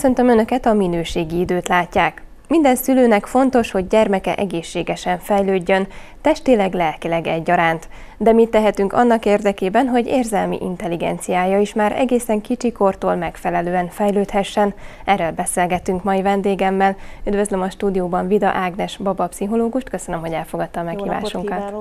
Köszöntöm Önöket, a minőségi időt látják. Minden szülőnek fontos, hogy gyermeke egészségesen fejlődjön, testileg, lelkileg egyaránt. De mit tehetünk annak érdekében, hogy érzelmi intelligenciája is már egészen kicsikortól megfelelően fejlődhessen? Erről beszélgetünk mai vendégemmel. Üdvözlöm a stúdióban Vida Ágnes, babapszichológust. Köszönöm, hogy elfogadta a meghívásunkat.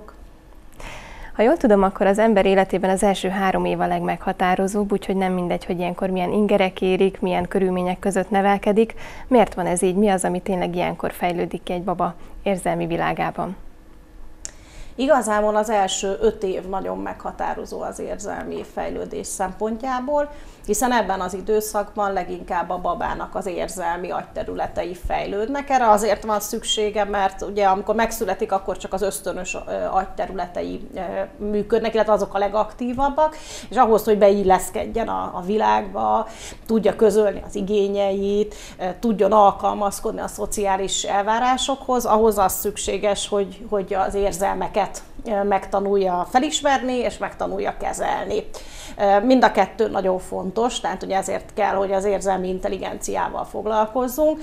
Ha jól tudom, akkor az ember életében az első három év a legmeghatározóbb, úgyhogy nem mindegy, hogy ilyenkor milyen ingerek érik, milyen körülmények között nevelkedik. Miért van ez így? Mi az, ami tényleg ilyenkor fejlődik ki egy baba érzelmi világában? Igazából az első öt év nagyon meghatározó az érzelmi fejlődés szempontjából, hiszen ebben az időszakban leginkább a babának az érzelmi agyterületei fejlődnek. Erre azért van szüksége, mert ugye amikor megszületik, akkor csak az ösztönös agyterületei működnek, illetve azok a legaktívabbak, és ahhoz, hogy beilleszkedjen a, a világba, tudja közölni az igényeit, tudjon alkalmazkodni a szociális elvárásokhoz, ahhoz az szükséges, hogy, hogy az érzelmeket megtanulja felismerni, és megtanulja kezelni. Mind a kettő nagyon fontos, tehát ugye ezért kell, hogy az érzelmi intelligenciával foglalkozzunk.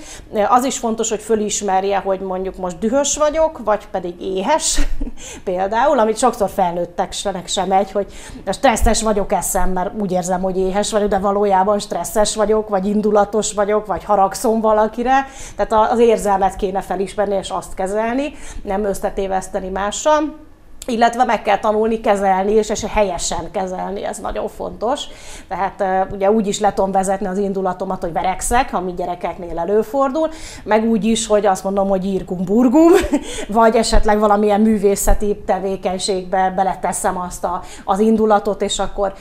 Az is fontos, hogy fölismerje, hogy mondjuk most dühös vagyok, vagy pedig éhes, például, amit sokszor felnőttek sem megy, hogy stresszes vagyok eszem, mert úgy érzem, hogy éhes vagyok, de valójában stresszes vagyok, vagy indulatos vagyok, vagy haragszom valakire. Tehát az érzelmet kéne felismerni és azt kezelni, nem összetéveszteni mással illetve meg kell tanulni kezelni, és, és helyesen kezelni, ez nagyon fontos. Tehát ugye úgy is le tudom vezetni az indulatomat, hogy verekszek, ami gyerekeknél előfordul, meg úgy is, hogy azt mondom, hogy írgum burgum, vagy esetleg valamilyen művészeti tevékenységbe beleteszem azt a, az indulatot, és akkor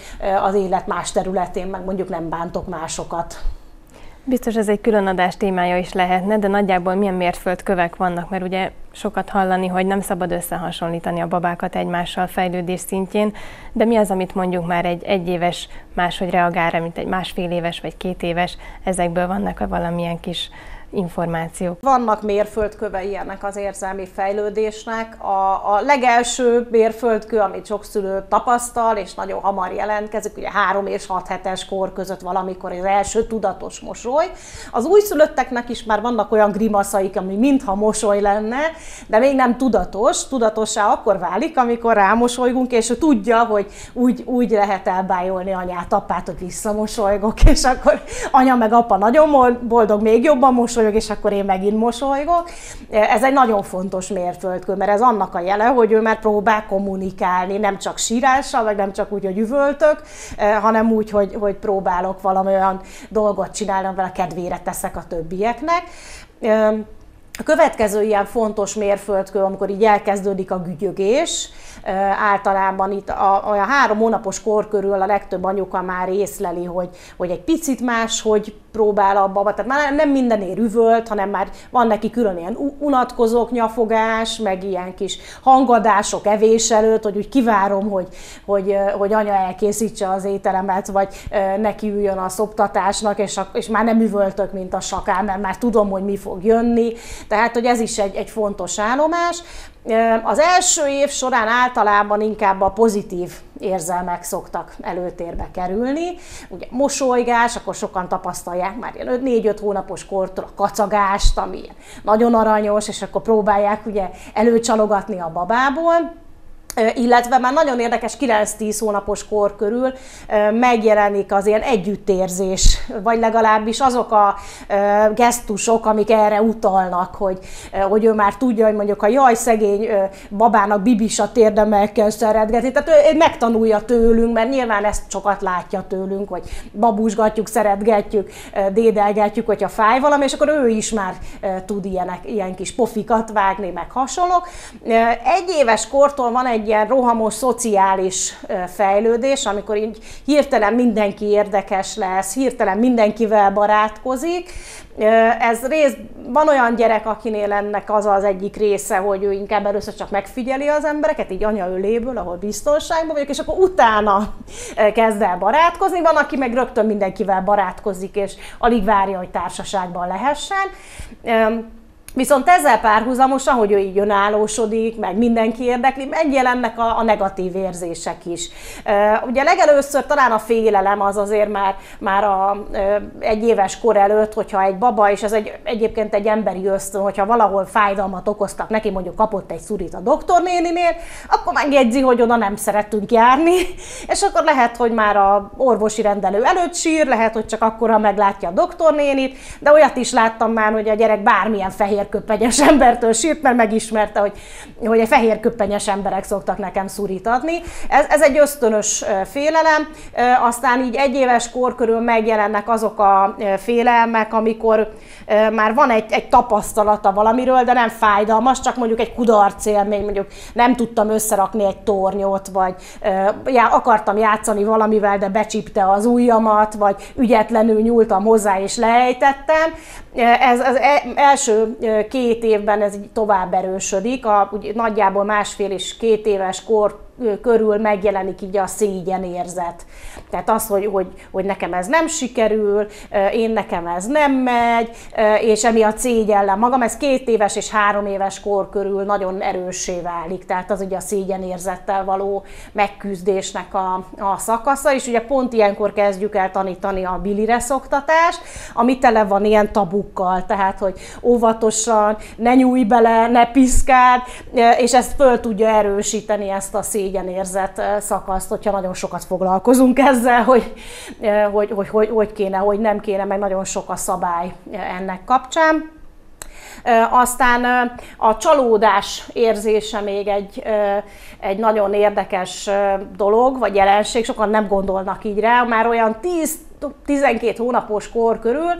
az élet más területén meg mondjuk nem bántok másokat. Biztos ez egy külön adás témája is lehetne, de nagyjából milyen mérföldkövek vannak, mert ugye sokat hallani, hogy nem szabad összehasonlítani a babákat egymással fejlődés szintjén, de mi az, amit mondjuk már egy egyéves máshogy reagál mint egy másfél éves vagy két éves, ezekből vannak valamilyen kis információk. Vannak mérföldkövei ennek az érzelmi fejlődésnek. A, a legelső mérföldkő, amit sok szülő tapasztal, és nagyon hamar jelentkezik, ugye három és hat hetes kor között valamikor az első tudatos mosoly. Az újszülötteknek is már vannak olyan grimaszaik, ami mintha mosoly lenne, de még nem tudatos. Tudatossá akkor válik, amikor rámosolygunk, és ő tudja, hogy úgy, úgy lehet elbájolni anyát, apát, hogy visszamosolygok, és akkor anya meg apa nagyon boldog, még jobban mosolyog, mosolyog, és akkor én megint mosolygok. Ez egy nagyon fontos mérföldkő, mert ez annak a jele, hogy ő már próbál kommunikálni, nem csak sírással, vagy nem csak úgy, hogy üvöltök, hanem úgy, hogy, hogy próbálok valami olyan dolgot csinálni, amivel a kedvére teszek a többieknek. A következő ilyen fontos mérföldkő, amikor így elkezdődik a gügyögés, általában itt a, a három hónapos kor körül a legtöbb anyuka már észleli, hogy, hogy egy picit más, hogy próbál a baba, tehát már nem mindenért üvölt, hanem már van neki külön ilyen unatkozók, nyafogás, meg ilyen kis hangadások evés előtt, hogy úgy kivárom, hogy, hogy, hogy anya elkészítse az ételemet, vagy neki üljön a szoptatásnak, és, a, és már nem üvöltök, mint a sakán, mert már tudom, hogy mi fog jönni. Tehát, hogy ez is egy, egy fontos állomás. Az első év során általában inkább a pozitív érzelmek szoktak előtérbe kerülni. Ugye mosolygás, akkor sokan tapasztalják már ilyen 4-5 hónapos kortól a kacagást, ami nagyon aranyos, és akkor próbálják ugye előcsalogatni a babából illetve már nagyon érdekes 9-10 hónapos kor körül megjelenik az ilyen együttérzés, vagy legalábbis azok a gesztusok, amik erre utalnak, hogy, hogy ő már tudja, hogy mondjuk a jaj, szegény babának bibisa térdemmel kell szeretgetni, tehát ő megtanulja tőlünk, mert nyilván ezt sokat látja tőlünk, hogy babusgatjuk, szeretgetjük, dédelgetjük, hogyha fáj valami, és akkor ő is már tud ilyenek, ilyen kis pofikat vágni, meg hasonlók. Egy éves kortól van egy egy ilyen rohamos szociális fejlődés, amikor így hirtelen mindenki érdekes lesz, hirtelen mindenkivel barátkozik. Ez rész, van olyan gyerek, akinél ennek az az egyik része, hogy ő inkább először csak megfigyeli az embereket, így anya öléből, ahol biztonságban vagyok, és akkor utána kezd el barátkozni. Van, aki meg rögtön mindenkivel barátkozik, és alig várja, hogy társaságban lehessen. Viszont ezzel párhuzamosan, hogy ő így önállósodik, meg mindenki érdekli, megjelennek a, a negatív érzések is. Ugye legelőször talán a félelem az azért már, már a, egy éves kor előtt, hogyha egy baba, és ez egy, egyébként egy emberi ösztön, hogyha valahol fájdalmat okoztak neki, mondjuk kapott egy szurit a doktornéninél, akkor megjegyzi, hogy oda nem szeretünk járni, és akkor lehet, hogy már a orvosi rendelő előtt sír, lehet, hogy csak akkor, ha meglátja a doktornénit, de olyat is láttam már, hogy a gyerek bármilyen fehérköppenyes embertől sírt, mert megismerte, hogy, hogy a fehérköppenyes emberek szoktak nekem szurit adni. Ez, ez egy ösztönös félelem, aztán így egy éves kor körül megjelennek azok a félelmek, amikor már van egy, egy tapasztalata valamiről, de nem fájdalmas, csak mondjuk egy kudarc élmény, mondjuk nem tudtam összerakni egy tornyot, vagy já, akartam játszani valamivel, de becsípte az ujjamat, vagy ügyetlenül nyúltam hozzá és lejtettem. Ez az e, első két évben ez így tovább erősödik, a, úgy, nagyjából másfél és két éves kor körül megjelenik így a szégyen érzet. Tehát az, hogy, hogy, hogy nekem ez nem sikerül, én nekem ez nem megy, és emiatt szégyellem magam. Ez két éves és három éves kor körül nagyon erőssé válik. Tehát az ugye a szégyen érzettel való megküzdésnek a, a szakasza, és ugye pont ilyenkor kezdjük el tanítani a bilire szoktatást, ami tele van ilyen tabukkal, tehát hogy óvatosan, ne nyújj bele, ne piszkáld, és ezt föl tudja erősíteni ezt a szégyen szégyenérzet szakaszt, hogyha nagyon sokat foglalkozunk ezzel, hogy, hogy, hogy, hogy, hogy kéne, hogy nem kéne, meg nagyon sok a szabály ennek kapcsán. Aztán a csalódás érzése még egy, egy nagyon érdekes dolog, vagy jelenség, sokan nem gondolnak így rá, már olyan 10 12 hónapos kor körül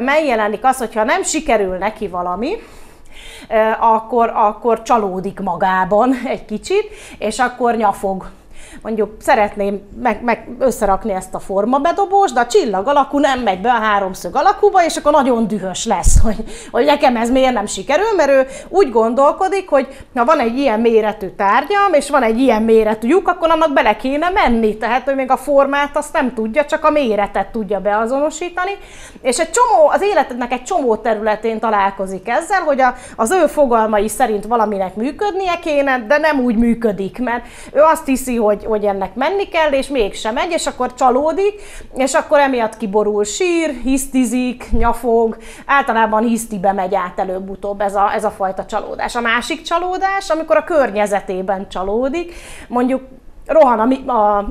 megjelenik az, hogyha nem sikerül neki valami, akkor, akkor csalódik magában egy kicsit, és akkor nyafog mondjuk szeretném meg, meg összerakni ezt a formabedobóst, de a csillag alakú nem megy be a háromszög alakúba, és akkor nagyon dühös lesz, hogy, hogy nekem ez miért nem sikerül, mert ő úgy gondolkodik, hogy ha van egy ilyen méretű tárgyam, és van egy ilyen méretű lyuk, akkor annak bele kéne menni. Tehát, hogy még a formát azt nem tudja, csak a méretet tudja beazonosítani. És egy csomó, az életednek egy csomó területén találkozik ezzel, hogy a, az ő fogalmai szerint valaminek működnie kéne, de nem úgy működik, mert ő azt hiszi, hogy, hogy ennek menni kell, és mégsem megy, és akkor csalódik, és akkor emiatt kiborul sír, hisztizik, nyafog, általában hisztibe megy át előbb-utóbb ez a, ez a fajta csalódás. A másik csalódás, amikor a környezetében csalódik, mondjuk rohan a, a, a,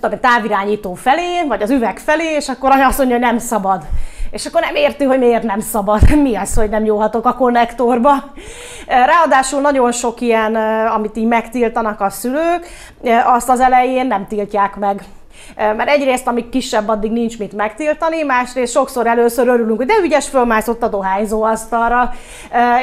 a távirányító felé, vagy az üveg felé, és akkor azt mondja, hogy nem szabad és akkor nem érti, hogy miért nem szabad, mi az, hogy nem nyúlhatok a konnektorba. Ráadásul nagyon sok ilyen, amit így megtiltanak a szülők, azt az elején nem tiltják meg. Mert egyrészt, amíg kisebb, addig nincs mit megtiltani, másrészt sokszor először örülünk, hogy de ügyes fölmászott a dohányzó asztalra,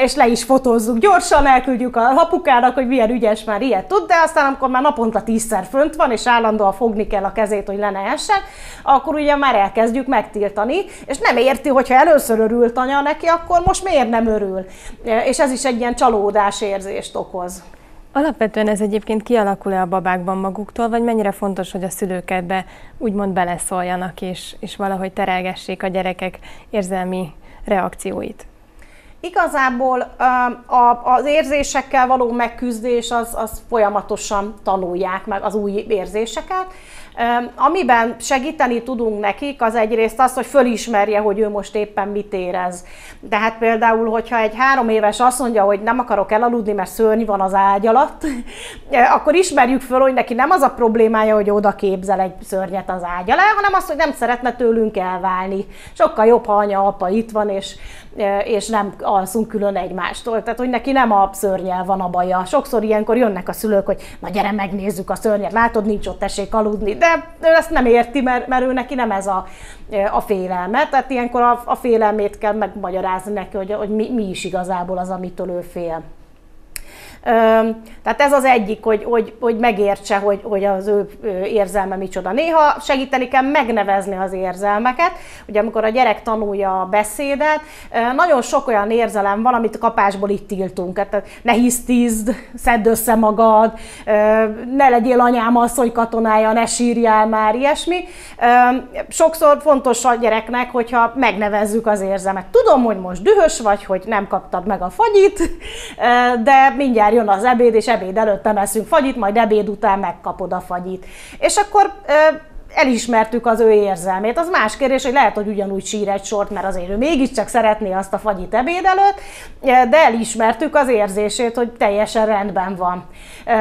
és le is fotózzuk gyorsan, elküldjük a apukának, hogy milyen ügyes már ilyet tud, de aztán amikor már naponta tízszer fönt van, és állandóan fogni kell a kezét, hogy le ne essen, akkor ugye már elkezdjük megtiltani, és nem érti, hogyha először örült anya neki, akkor most miért nem örül. És ez is egy ilyen csalódás érzést okoz. Alapvetően ez egyébként kialakul-e a babákban maguktól, vagy mennyire fontos, hogy a szülők be úgymond beleszóljanak, és, és valahogy terelgessék a gyerekek érzelmi reakcióit? Igazából az érzésekkel való megküzdés az, az folyamatosan tanulják meg az új érzéseket. Amiben segíteni tudunk nekik, az egyrészt az, hogy fölismerje, hogy ő most éppen mit érez. Tehát például, hogyha egy három éves azt mondja, hogy nem akarok elaludni, mert szörny van az ágy alatt, akkor ismerjük föl, hogy neki nem az a problémája, hogy oda képzel egy szörnyet az ágy alá, hanem az, hogy nem szeretne tőlünk elválni. Sokkal jobb, ha anya, apa itt van, és és nem alszunk külön egymástól. Tehát, hogy neki nem a szörnyel van a baja. Sokszor ilyenkor jönnek a szülők, hogy na gyere, megnézzük a szörnyet, látod, nincs ott, tessék aludni. De ő ezt nem érti, mert, mert ő neki nem ez a, a félelme. Tehát ilyenkor a, a félelmét kell megmagyarázni neki, hogy, hogy mi, mi is igazából az, amitől ő fél. Tehát ez az egyik, hogy, hogy, hogy megértse, hogy, hogy az ő érzelme micsoda. Néha segíteni kell megnevezni az érzelmeket. Ugye amikor a gyerek tanulja a beszédet, nagyon sok olyan érzelem van, amit kapásból itt tiltunk. Tehát ne hisztizd, szedd össze magad, ne legyél anyám asszony katonája, ne sírjál már, ilyesmi. Sokszor fontos a gyereknek, hogyha megnevezzük az érzelmet. Tudom, hogy most dühös vagy, hogy nem kaptad meg a fagyit, de mindjárt jön az ebéd, és ebéd előtt nem eszünk fagyit, majd ebéd után megkapod a fagyit. És akkor elismertük az ő érzelmét. Az más kérdés, hogy lehet, hogy ugyanúgy sír egy sort, mert azért ő mégiscsak szeretné azt a fagyit ebéd előtt, de elismertük az érzését, hogy teljesen rendben van.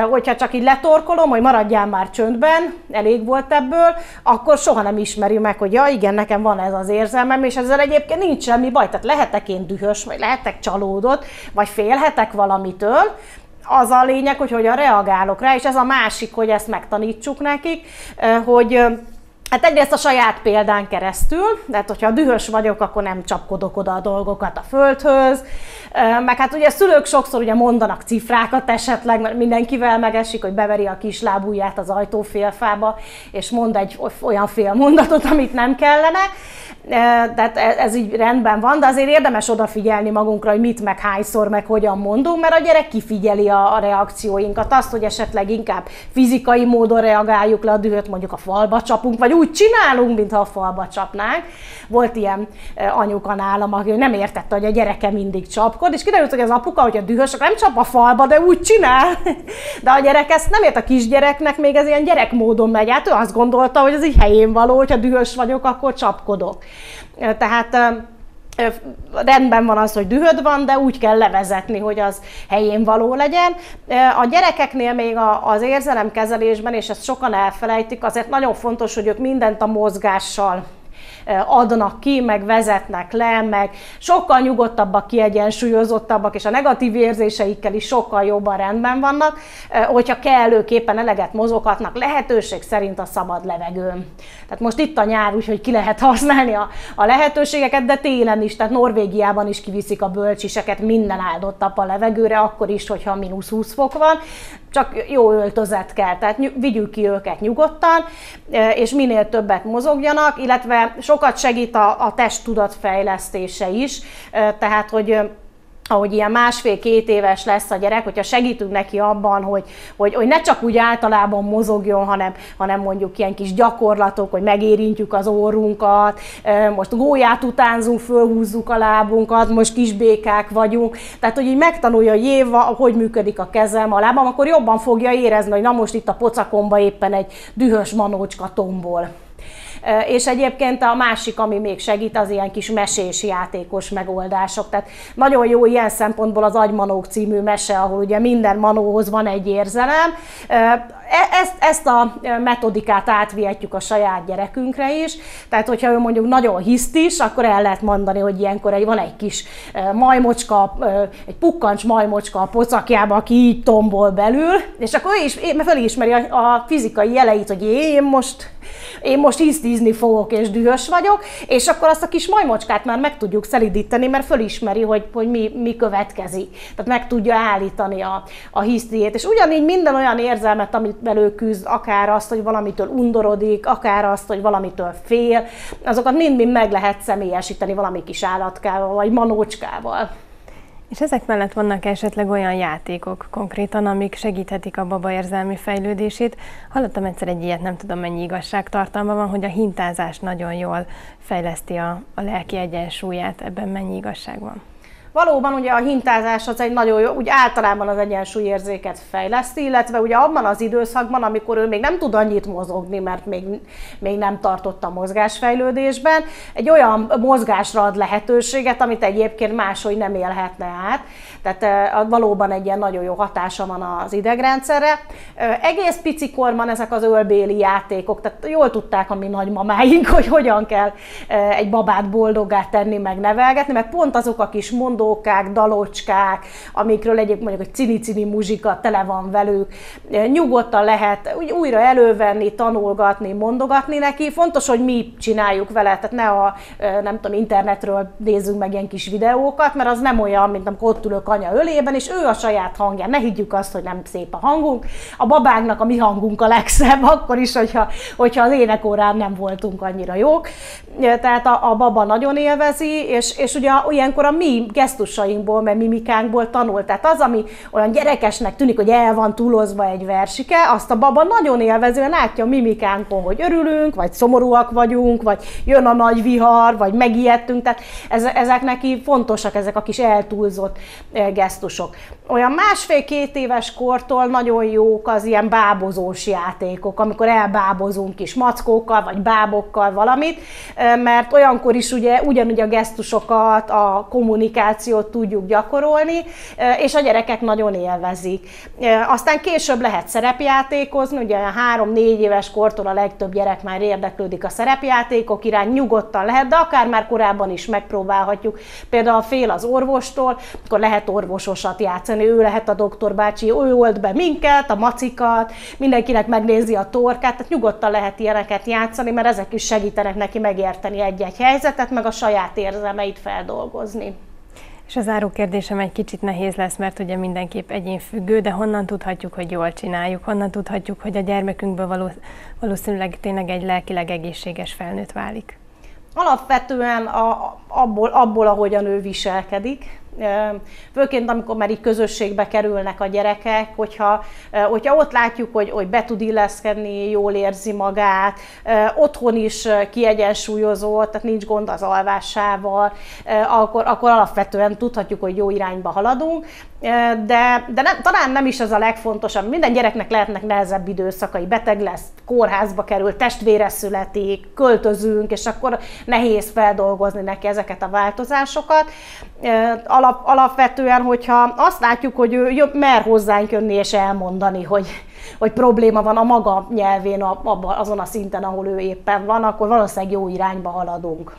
Hogyha csak így letorkolom, hogy maradjál már csöndben, elég volt ebből, akkor soha nem ismeri meg, hogy ja, igen, nekem van ez az érzelmem, és ezzel egyébként nincs semmi baj. Tehát lehetek én dühös, vagy lehetek csalódott, vagy félhetek valamitől, az a lényeg, hogy hogyan reagálok rá, és ez a másik, hogy ezt megtanítsuk nekik, hogy Hát egyrészt a saját példán keresztül, tehát hogyha dühös vagyok, akkor nem csapkodok oda a dolgokat a földhöz, meg hát ugye szülők sokszor ugye mondanak cifrákat esetleg, mert mindenkivel megesik, hogy beveri a kis lábúját az ajtófélfába, és mond egy olyan fél mondatot, amit nem kellene, tehát e, ez így rendben van, de azért érdemes odafigyelni magunkra, hogy mit, meg hányszor, meg hogyan mondunk, mert a gyerek kifigyeli a, a reakcióinkat, azt, hogy esetleg inkább fizikai módon reagáljuk le a dühöt, mondjuk a falba csapunk, vagy úgy csinálunk, mintha a falba csapnánk. Volt ilyen anyuka nálam, aki nem értette, hogy a gyereke mindig csapkod, és kiderült, hogy az apuka, hogy a dühös, nem csap a falba, de úgy csinál. De a gyerek ezt nem ért a kisgyereknek, még ez ilyen gyerekmódon megy át, ő azt gondolta, hogy ez így helyén való, hogyha dühös vagyok, akkor csapkodok. Tehát rendben van az, hogy dühöd van, de úgy kell levezetni, hogy az helyén való legyen. A gyerekeknél még az érzelemkezelésben, és ezt sokan elfelejtik, azért nagyon fontos, hogy ők mindent a mozgással adnak ki, meg vezetnek le, meg sokkal nyugodtabbak, kiegyensúlyozottabbak, és a negatív érzéseikkel is sokkal jobban rendben vannak, hogyha kellőképpen eleget mozoghatnak, lehetőség szerint a szabad levegőn. Tehát most itt a nyár, úgyhogy ki lehet használni a, a lehetőségeket, de télen is, tehát Norvégiában is kiviszik a bölcsiseket minden áldott a levegőre, akkor is, hogyha mínusz 20 fok van, csak jó öltözet kell, tehát vigyük ki őket nyugodtan, és minél többet mozogjanak, illetve sokat segít a, a testtudat fejlesztése is, tehát hogy ahogy ilyen másfél-két éves lesz a gyerek, hogyha segítünk neki abban, hogy, hogy, hogy ne csak úgy általában mozogjon, hanem, hanem mondjuk ilyen kis gyakorlatok, hogy megérintjük az órunkat, most gólyát utánzunk, fölhúzzuk a lábunkat, most kisbékák vagyunk, tehát hogy így megtanulja, hogy éva, hogy működik a kezem, a lábam, akkor jobban fogja érezni, hogy na most itt a pocakomba éppen egy dühös manócska tombol. És egyébként a másik, ami még segít, az ilyen kis mesés játékos megoldások. Tehát nagyon jó ilyen szempontból az Agymanók című mese, ahol ugye minden manóhoz van egy érzelem. E, ezt, ezt a metodikát átvihetjük a saját gyerekünkre is. Tehát, hogyha ő mondjuk nagyon hisztis, akkor el lehet mondani, hogy ilyenkor egy, van egy kis majmocska, egy pukkancs majmocska a pocakjába, aki így tombol belül, és akkor ő is felismeri a, a fizikai jeleit, hogy én most én most íztízni fogok és dühös vagyok, és akkor azt a kis majmocskát már meg tudjuk szelidíteni, mert fölismeri, hogy, hogy mi, mi következik. Tehát meg tudja állítani a, a hisztiét. És ugyanígy minden olyan érzelmet, amit belő küzd, akár azt, hogy valamitől undorodik, akár azt, hogy valamitől fél, azokat mind-mind meg lehet személyesíteni valami kis állatkával, vagy manócskával. És ezek mellett vannak esetleg olyan játékok konkrétan, amik segíthetik a baba érzelmi fejlődését. Hallottam egyszer egy ilyet, nem tudom mennyi igazságtartalma van, hogy a hintázás nagyon jól fejleszti a, a lelki egyensúlyát. Ebben mennyi igazság van? Valóban ugye a hintázás az egy nagyon jó, úgy általában az egyensúlyérzéket fejleszti, illetve ugye abban az időszakban, amikor ő még nem tud annyit mozogni, mert még, még nem tartott a mozgásfejlődésben, egy olyan mozgásra ad lehetőséget, amit egyébként máshogy nem élhetne át. Tehát valóban egy ilyen nagyon jó hatása van az idegrendszerre. Egész pici korban ezek az ölbéli játékok, tehát jól tudták a mi nagymamáink, hogy hogyan kell egy babát boldoggá tenni, meg nevelgetni, mert pont azok a kis mondó melódókák, dalocskák, amikről egyik mondjuk egy cini-cini muzsika tele van velük. Nyugodtan lehet újra elővenni, tanulgatni, mondogatni neki. Fontos, hogy mi csináljuk vele, tehát ne a, nem tudom, internetről nézzünk meg ilyen kis videókat, mert az nem olyan, mint amikor ott ülök anya ölében, és ő a saját hangján. Ne higgyük azt, hogy nem szép a hangunk. A babánknak a mi hangunk a legszebb, akkor is, hogyha, hogyha az énekórán nem voltunk annyira jók. Tehát a, a baba nagyon élvezi, és, és ugye ilyenkor a mi gesztusainkból, mert mimikánkból tanul. Tehát az, ami olyan gyerekesnek tűnik, hogy el van túlozva egy versike, azt a baba nagyon élvezően látja a mimikánkon, hogy örülünk, vagy szomorúak vagyunk, vagy jön a nagy vihar, vagy megijedtünk. Tehát ezek neki fontosak, ezek a kis eltúlzott eh, gesztusok. Olyan másfél-két éves kortól nagyon jók az ilyen bábozós játékok, amikor elbábozunk kis mackókkal, vagy bábokkal valamit, mert olyankor is ugye ugyanúgy a gesztusokat, a kommunikációt tudjuk gyakorolni, és a gyerekek nagyon élvezik. Aztán később lehet szerepjátékozni, ugye három-négy éves kortól a legtöbb gyerek már érdeklődik a szerepjátékok irány, nyugodtan lehet, de akár már korábban is megpróbálhatjuk. Például fél az orvostól, akkor lehet orvososat játszani, ő lehet a doktor bácsi, ő old be minket, a macikat, mindenkinek megnézi a torkát, tehát nyugodtan lehet ilyeneket játszani, mert ezek is segítenek neki megérteni egy-egy helyzetet, meg a saját érzelmeit feldolgozni. És a záró kérdésem egy kicsit nehéz lesz, mert ugye mindenképp egyénfüggő, de honnan tudhatjuk, hogy jól csináljuk? Honnan tudhatjuk, hogy a gyermekünkből való, valószínűleg tényleg egy lelkileg egészséges felnőtt válik? Alapvetően a, abból, abból, ahogyan ő viselkedik, Főként, amikor már így közösségbe kerülnek a gyerekek, hogyha, hogyha ott látjuk, hogy, hogy be tud illeszkedni, jól érzi magát, otthon is kiegyensúlyozott, tehát nincs gond az alvásával, akkor, akkor alapvetően tudhatjuk, hogy jó irányba haladunk, de, de nem, talán nem is az a legfontosabb. Minden gyereknek lehetnek nehezebb időszakai, beteg lesz, kórházba kerül, testvére születik, költözünk, és akkor nehéz feldolgozni neki ezeket a változásokat alap, alapvetően, hogyha azt látjuk, hogy ő jobb, mer hozzánk jönni és elmondani, hogy, hogy probléma van a maga nyelvén, a, a, azon a szinten, ahol ő éppen van, akkor valószínűleg jó irányba haladunk.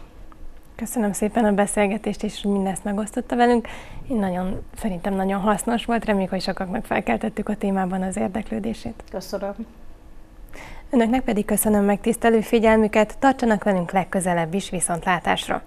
Köszönöm szépen a beszélgetést, és hogy mindezt megosztotta velünk. Én nagyon, szerintem nagyon hasznos volt, reméljük, hogy sokaknak felkeltettük a témában az érdeklődését. Köszönöm. Önöknek pedig köszönöm megtisztelő figyelmüket, tartsanak velünk legközelebb is viszontlátásra!